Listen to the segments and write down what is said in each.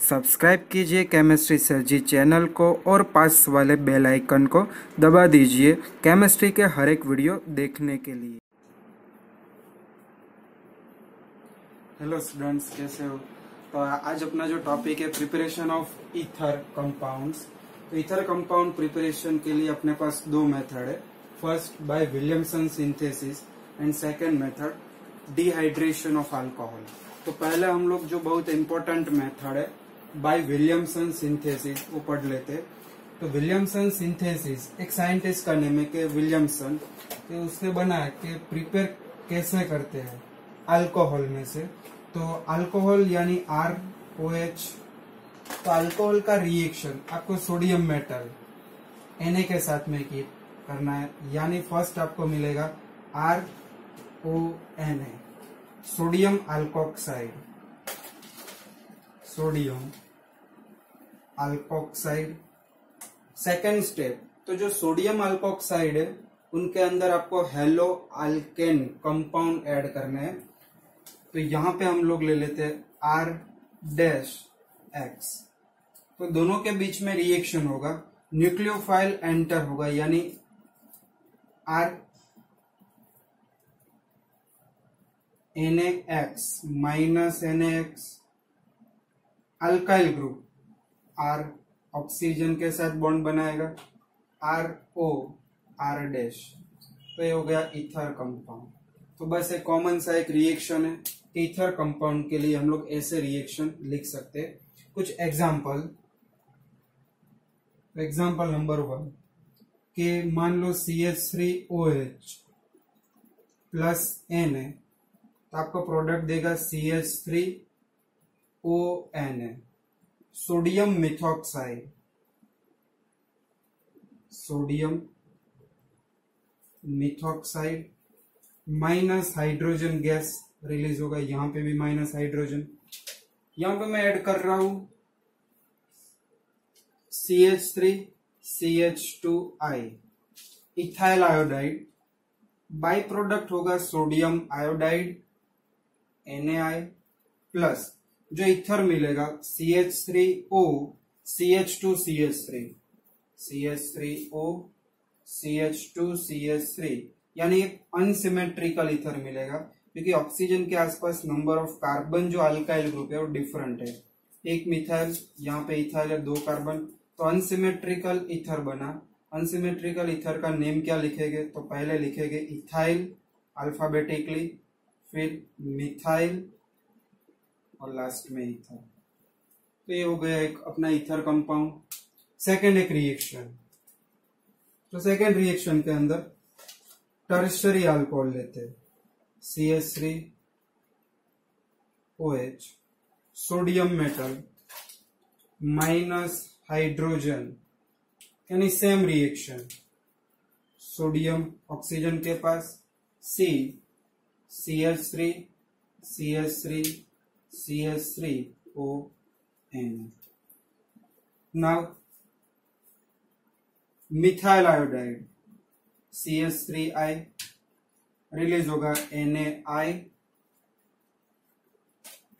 Subscribe कीजिए chemistry sir जी channel को और पास वाले बेल आइकन को दबा दीजिए केमिस्ट्री के हर एक वीडियो देखने के लिए। हेलो स्टूडेंट्स, कैसे हो? तो आज अपना जो टॉपिक है प्रिपरेशन ऑफ़ ईथर कंपाउंड्स तो ईथर कंपाउंड प्रिपरेशन के लिए अपने पास दो मेथड है। First by Williamson synthesis and second method dehydration of alcohol तो पहले हम लोग जो बहुत इंपॉर्टेंट मेथड है बाय विलियमसन सिंथेसिस वो पढ़ लेते। तो विलियमसन सिंथेसिस एक साइंटिस्ट का नेम है कि विलियमसन कि उसने बनाया कि प्रिपेयर कैसे करते हैं अल्कोहल में से। तो अल्कोहल यानी आर ओ एच तो अल्कोहल का रिएक्शन आपको सोडियम मेटल एन के साथ में की करना है। यानी फ़र्स्ट आपको मिलेगा R O N A sodium alkoxide sodium alkoxide second step तो जो सोडियम अल्कोक्साइड है, उनके अंदर आपको हेलो अल्केन कंपाउंड ऐड करने हैं। तो यहाँ पे हम लोग ले लेते हैं आर डैश एक्स तो दोनों के बीच में रिएक्शन होगा न्यूक्लियोफाइल एंटर होगा, यानी R N X minus N X alkyl group R oxygen के साथ बॉन्ड बनाएगा, आर ओ, आर डैश। तो ये हो गया इथर कंपाउंड तो बस एक कॉमन सा एक रिएक्शन है। इथर कंपाउंड के लिए हम लोग ऐसे रिएक्शन लिख सकते हैं। कुछ एग्ज़ाम्पल एग्ज़ाम्पल नंबर वन के मान लो C H three O H plus N है तो आपको प्रोडक्ट देगा C H three O N है। Sodium methoxide. Sodium methoxide minus hydrogen gas release होगा। यहाँ पे भी माइनस हाइड्रोजन। यहाँ पे मैं ऐड कर रहा हूँ C H three C H two I ethyl iodide. By product होगा सोडियम आयोडाइड एन प्लस जो इथर मिलेगा C H three O C H two C H three C H three O C H two C H three यानी एक unsymmetrical ether मिलेगा, क्योंकि oxygen के आसपास number of carbon जो alkyl group है, वो डिफरेंट है। एक मिथाइल यहाँ पे इथाइल है, दो कार्बन तो अनसिमेट्रिकल इथर बना। अनसिमेट्रिकल इथर का नेम क्या लिखेंगे? तो पहले लिखेंगे इथाइल अल्फाबेटिकली फिर मिथाइल और लास्ट में ईथर तो ये हो गया एक अपना ईथर कंपाउंड सेकेंड एक रिएक्शन तो सेकेंड रिएक्शन के अंदर टर्शरी अल्कोहल लेते हैं। C H three O H sodium metal minus hydrogen यानी सेम रिएक्शन सोडियम ऑक्सीजन के पास C C S three C S three CH3ON. Now, methyl iodide CH3I release होगा NaI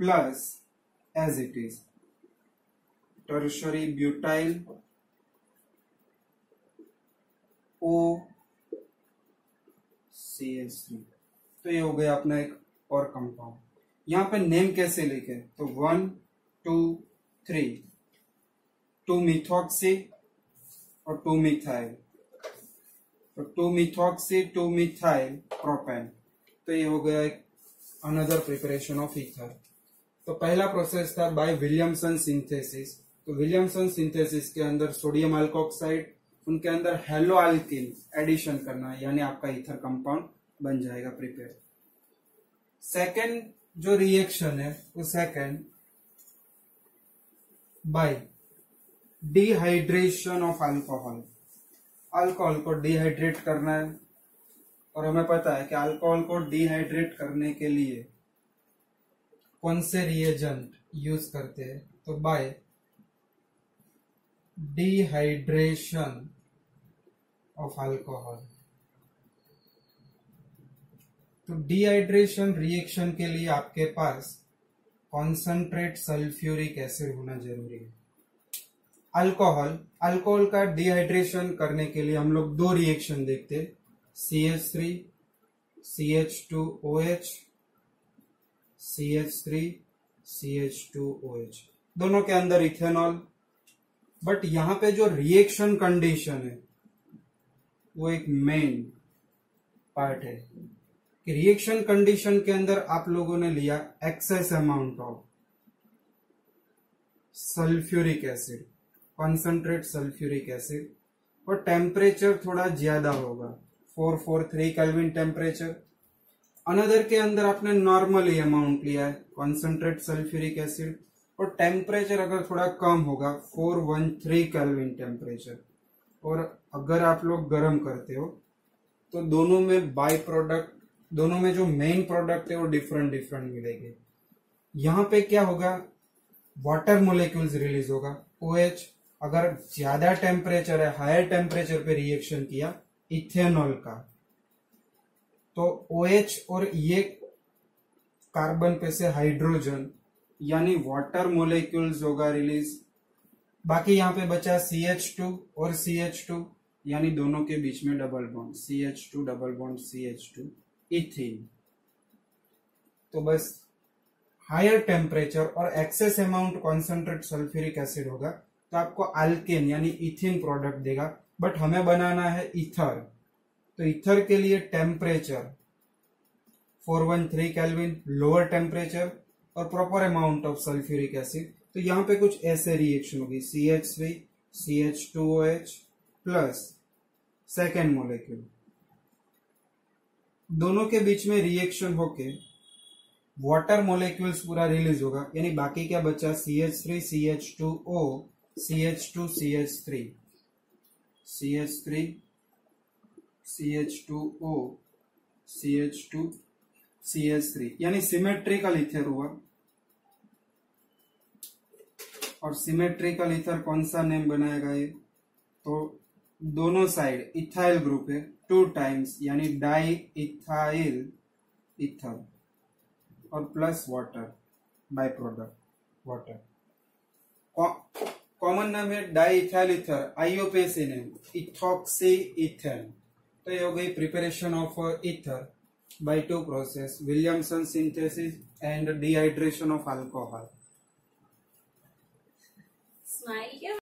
plus as it is tertiary butyl O C H three तो ये हो गया अपना एक और कंपाउंड यहाँ पे नेम कैसे लिखे? तो one two three two methoxy और टू मिथाइल तो two methoxy two methyl propane तो ये हो गया एक अनदर प्रिपरेशन ऑफ़ ईथर तो पहला प्रोसेस था बाय विलियमसन सिंथेसिस तो विलियमसन सिंथेसिस के अंदर सोडियम अल्कोक्साइड उनके अंदर हेलो अल्किन एडिशन करना, यानी आपका ईथर कंपाउंड बन जाएगा प्रिपेयर सेकेंड जो रिएक्शन है, वो second by dehydration of alcohol alcohol को डिहाइड्रेट करना है, और हमें पता है कि अल्कोहल को डिहाइड्रेट करने के लिए कौन से रिएजेंट यूज़ करते हैं? तो बाय डिहाइड्रेशन ऑफ़ अल्कोहल तो डिहाइड्रेशन रिएक्शन के लिए आपके पास कॉन्सेंट्रेट सल्फ्यूरिक एसिड होना ज़रूरी है। अल्कोहल अल्कोहल का डिहाइड्रेशन करने के लिए हम लोग दो रिएक्शन देखते C H three C H two O H C H three C H two O H दोनों के अंदर इथेनॉल बट यहाँ पे जो रिएक्शन कंडीशन है, वो एक मेन पार्ट है। कि रिएक्शन कंडीशन के अंदर आप लोगों ने लिया excess amount of sulphuric acid concentrate sulphuric acid और टेम्परेचर थोड़ा ज़्यादा होगा four four three kelvin temperature another के अंदर आपने नॉर्मली अमाउंट लिया है कॉन्सेंट्रेट सल्फ्यूरिक एसिड और टेम्परेचर अगर थोड़ा कम होगा four one three kelvin temperature और अगर आप लोग गर्म करते हो तो दोनों में बाई प्रोडक्ट दोनों में जो मेन प्रोडक्ट है वो डिफरेंट डिफरेंट मिलेंगे। यहाँ पे क्या होगा? वाटर मोलिक्यूल्स रिलीज़ होगा। ओ OH अगर ज़्यादा टेम्परेचर है हायर टेम्परेचर पे रिएक्शन किया, इथेनॉल का। तो ओ OH और ये कार्बन पे से हाइड्रोजन यानी वाटर मोलिक्यूल्स होगा रिलीज़ बाकी यहाँ पे बचा सी एच टू और सी एच टू यानी दोनों के बीच में double bond C H two double bond C H two ethene तो बस हायर टेम्परेचर और excess amount concentrate sulphuric acid होगा तो आपको अल्केन यानी इथिन प्रोडक्ट देगा बट हमें बनाना है इथर तो इथर के लिए टेम्परेचर 413 केल्विन लोअर टेम्परेचर और proper amount of sulphuric acid तो यहाँ पे कुछ ऐसे रिएक्शन होगी C H three C H two H plus second molecule दोनों के बीच में रिएक्शन होके वाटर मोलिक्यूल्स पूरा रिलीज़ होगा। यानी बाकी क्या बचा? C H three C H two O C H two C H three C H three C H two O C H two C H three यानी सिमेट्रिकल इथर हुआ। और symmetrical ether कौन सा नेम बनाएगा ये? तो दोनों side ethyl group है टू टाइम्स यानी डाई इथाइल इथर और plus water by product water common नाम है di ethyl ether IUPAC name ethoxy ethane तो ये हो गई preparation of ether by two process, Williamson synthesis and dehydration of alcohol. Smile.